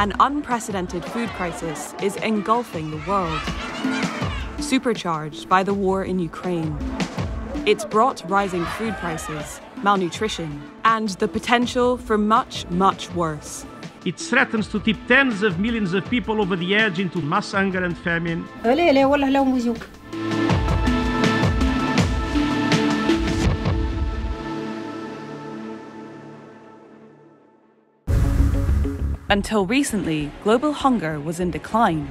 An unprecedented food crisis is engulfing the world, supercharged by the war in Ukraine. It's brought rising food prices, malnutrition, and the potential for much, much worse. It threatens to tip tens of millions of people over the edge into mass hunger and famine. Until recently, global hunger was in decline.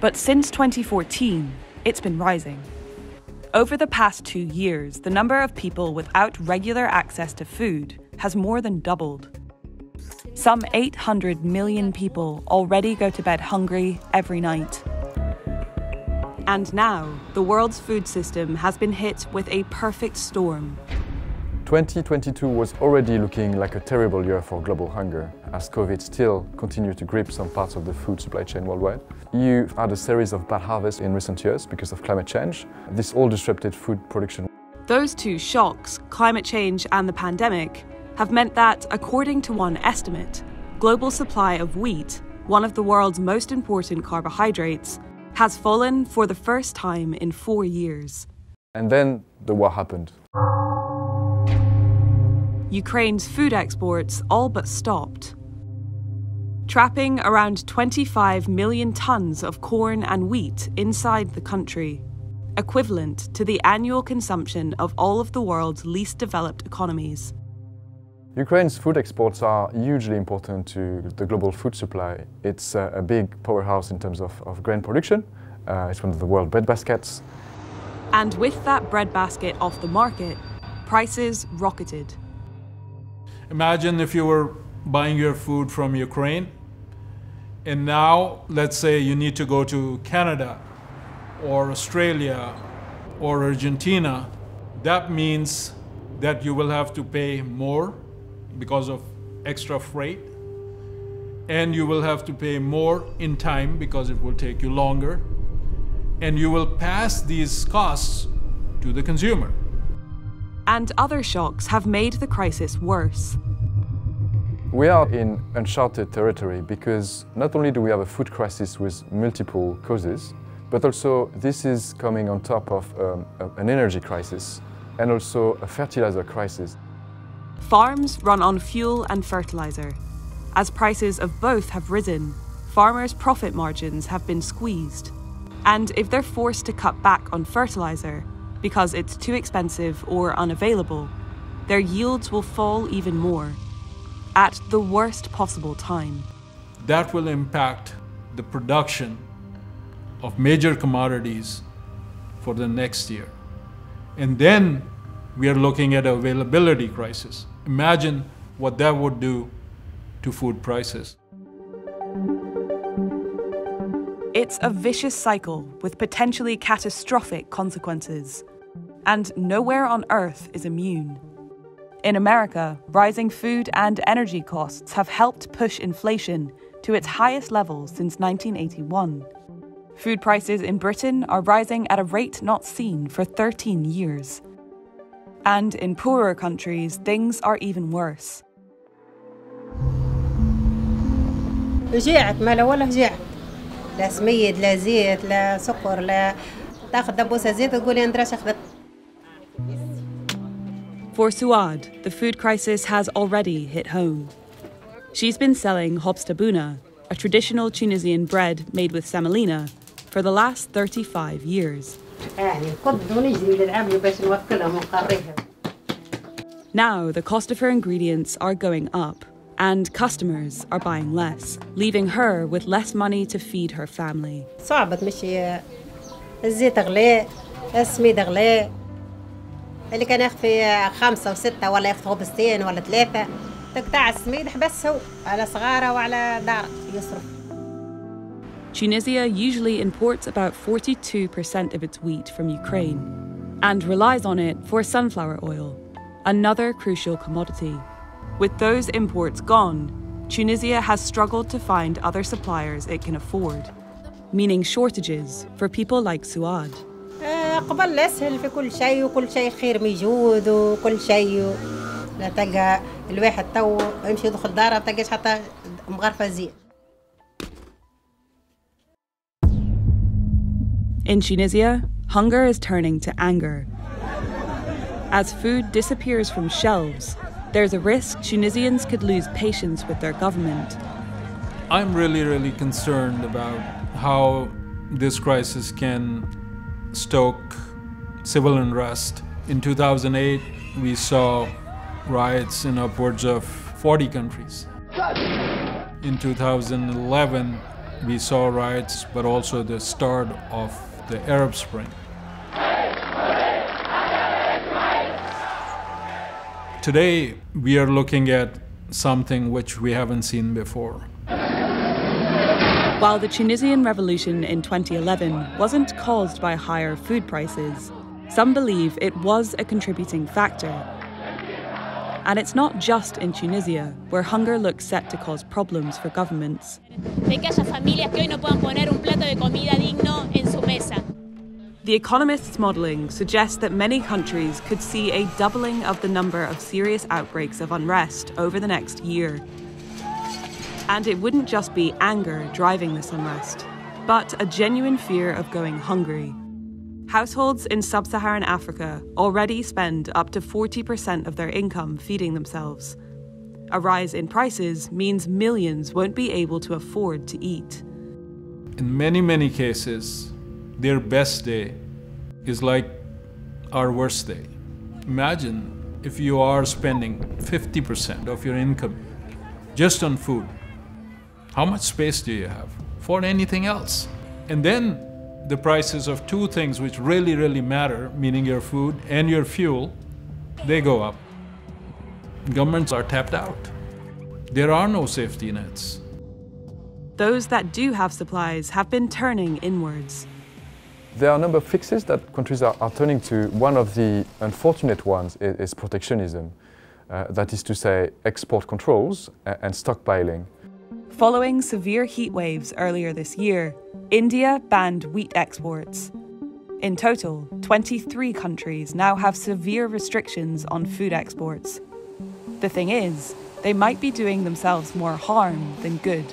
But since 2014, it's been rising. Over the past two years, the number of people without regular access to food has more than doubled. Some 800 million people already go to bed hungry every night. And now, the world's food system has been hit with a perfect storm. 2022 was already looking like a terrible year for global hunger, as COVID still continued to grip some parts of the food supply chain worldwide. You had a series of bad harvests in recent years because of climate change. This all disrupted food production. Those two shocks, climate change and the pandemic, have meant that, according to one estimate, global supply of wheat, one of the world's most important carbohydrates, has fallen for the first time in four years. And then the war happened. Ukraine's food exports all but stopped, trapping around 25 million tons of corn and wheat inside the country, equivalent to the annual consumption of all of the world's least developed economies. Ukraine's food exports are hugely important to the global food supply. It's a, a big powerhouse in terms of, of grain production. Uh, it's one of the world breadbaskets. And with that breadbasket off the market, prices rocketed. Imagine if you were buying your food from Ukraine, and now let's say you need to go to Canada or Australia or Argentina. That means that you will have to pay more because of extra freight, and you will have to pay more in time because it will take you longer, and you will pass these costs to the consumer and other shocks have made the crisis worse. We are in uncharted territory because not only do we have a food crisis with multiple causes, but also this is coming on top of um, an energy crisis and also a fertilizer crisis. Farms run on fuel and fertilizer. As prices of both have risen, farmers' profit margins have been squeezed. And if they're forced to cut back on fertilizer, because it's too expensive or unavailable, their yields will fall even more at the worst possible time. That will impact the production of major commodities for the next year. And then we are looking at a availability crisis. Imagine what that would do to food prices. It's a vicious cycle with potentially catastrophic consequences and nowhere on Earth is immune. In America, rising food and energy costs have helped push inflation to its highest levels since 1981. Food prices in Britain are rising at a rate not seen for 13 years. And in poorer countries, things are even worse. جعت ما لا ولا جعت لا سميد لا زيت لا سكر لا تاخذ دبوسه زيت تقول لي اندراش اخذت for Suad, the food crisis has already hit home. She's been selling hobstabuna, a traditional Tunisian bread made with semolina, for the last 35 years. Now, the cost of her ingredients are going up, and customers are buying less, leaving her with less money to feed her family. اللي كان يخفي خمسة وستة ولا يخفي خبزتين ولا ثلاثة تقطع السميد حبسه على صغارة وعلى دار يصرف Tunisia usually imports about 42% of its wheat from Ukraine and relies on it for sunflower oil, another crucial commodity. With those imports gone, Tunisia has struggled to find other suppliers it can afford, meaning shortages for people like Suad. قبل اسهل في كل شيء وكل شيء خير موجود وكل شيء لا تلقى الواحد تو يمشي يدخل داره ما تلقاش حتى مغرفه زين In Tunisia, hunger is turning to anger. As food disappears from shelves, there's a risk Tunisians could lose patience with their government. I'm really, really concerned about how this crisis can stoke civil unrest. In 2008, we saw riots in upwards of 40 countries. In 2011, we saw riots, but also the start of the Arab Spring. Today, we are looking at something which we haven't seen before. While the Tunisian revolution in 2011 wasn't caused by higher food prices, some believe it was a contributing factor. And it's not just in Tunisia, where hunger looks set to cause problems for governments. De que haya familias que hoy no puedan poner un plato de comida digno en su mesa. The Economist's modelling suggests that many countries could see a doubling of the number of serious outbreaks of unrest over the next year. And it wouldn't just be anger driving this unrest, but a genuine fear of going hungry. Households in sub Saharan Africa already spend up to 40% of their income feeding themselves. A rise in prices means millions won't be able to afford to eat. In many, many cases, their best day is like our worst day. Imagine if you are spending 50% of your income just on food. How much space do you have for anything else? And then the prices of two things which really, really matter, meaning your food and your fuel, they go up. Governments are tapped out. There are no safety nets. Those that do have supplies have been turning inwards. There are a number of fixes that countries are, are turning to. One of the unfortunate ones is, is protectionism. Uh, that is to say, export controls and, and stockpiling. Following severe heat waves earlier this year, India banned wheat exports. In total, 23 countries now have severe restrictions on food exports. The thing is, they might be doing themselves more harm than good.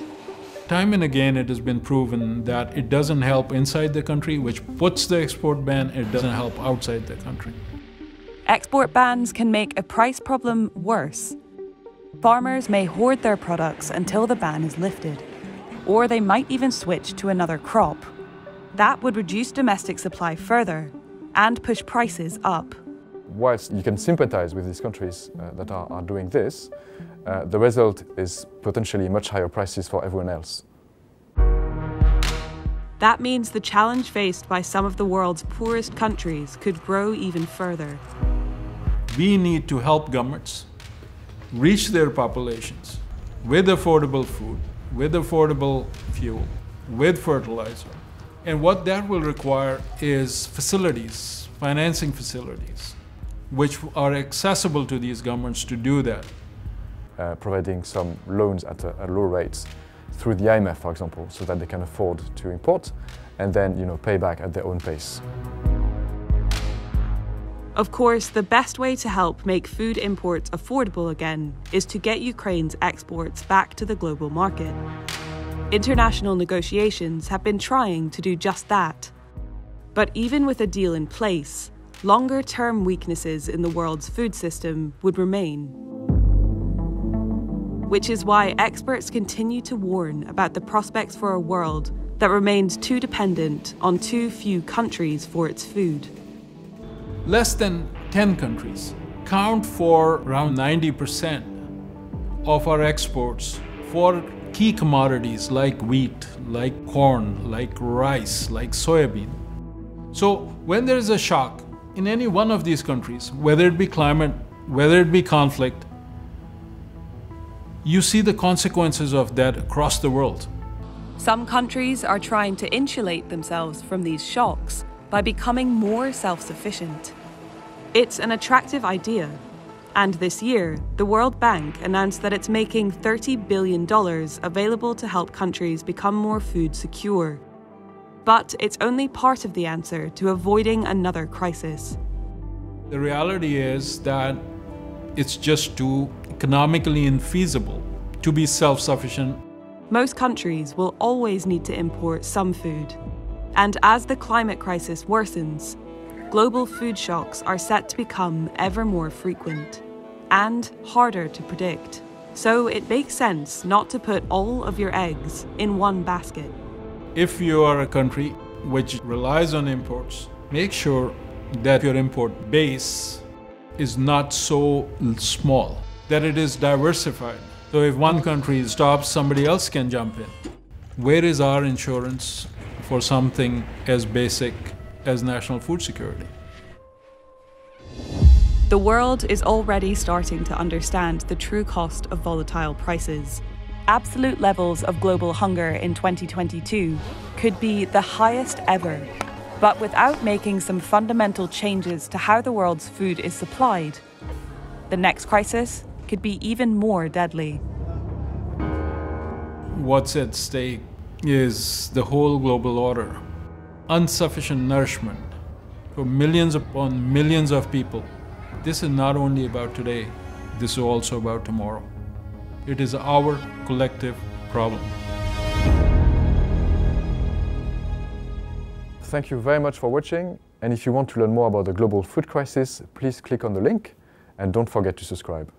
Time and again, it has been proven that it doesn't help inside the country, which puts the export ban, it doesn't help outside the country. Export bans can make a price problem worse. Farmers may hoard their products until the ban is lifted, or they might even switch to another crop. That would reduce domestic supply further and push prices up. Whilst you can sympathize with these countries uh, that are, are, doing this, uh, the result is potentially much higher prices for everyone else. That means the challenge faced by some of the world's poorest countries could grow even further. We need to help governments reach their populations with affordable food, with affordable fuel, with fertilizer. And what that will require is facilities, financing facilities, which are accessible to these governments to do that. Uh, providing some loans at, a, low rates through the IMF, for example, so that they can afford to import and then you know, pay back at their own pace. Of course, the best way to help make food imports affordable again is to get Ukraine's exports back to the global market. International negotiations have been trying to do just that. But even with a deal in place, longer term weaknesses in the world's food system would remain. Which is why experts continue to warn about the prospects for a world that remains too dependent on too few countries for its food less than 10 countries count for around 90% of our exports for key commodities like wheat, like corn, like rice, like soybean. So when there is a shock in any one of these countries, whether it be climate, whether it be conflict, you see the consequences of that across the world. Some countries are trying to insulate themselves from these shocks by becoming more self sufficient. It's an attractive idea. And this year, the World Bank announced that it's making $30 billion available to help countries become more food secure. But it's only part of the answer to avoiding another crisis. The reality is that it's just too economically infeasible to be self sufficient. Most countries will always need to import some food. And as the climate crisis worsens, global food shocks are set to become ever more frequent and harder to predict. So it makes sense not to put all of your eggs in one basket. If you are a country which relies on imports, make sure that your import base is not so small, that it is diversified. So if one country stops, somebody else can jump in. Where is our insurance for something as basic as national food security? The world is already starting to understand the true cost of volatile prices. Absolute levels of global hunger in 2022 could be the highest ever, but without making some fundamental changes to how the world's food is supplied, the next crisis could be even more deadly. What's at stake is the whole global order. Insufficient nourishment for millions upon millions of people this is not only about today, this is also about tomorrow. It is our collective problem. Thank you very much for watching. And if you want to learn more about the global food crisis, please click on the link and don't forget to subscribe.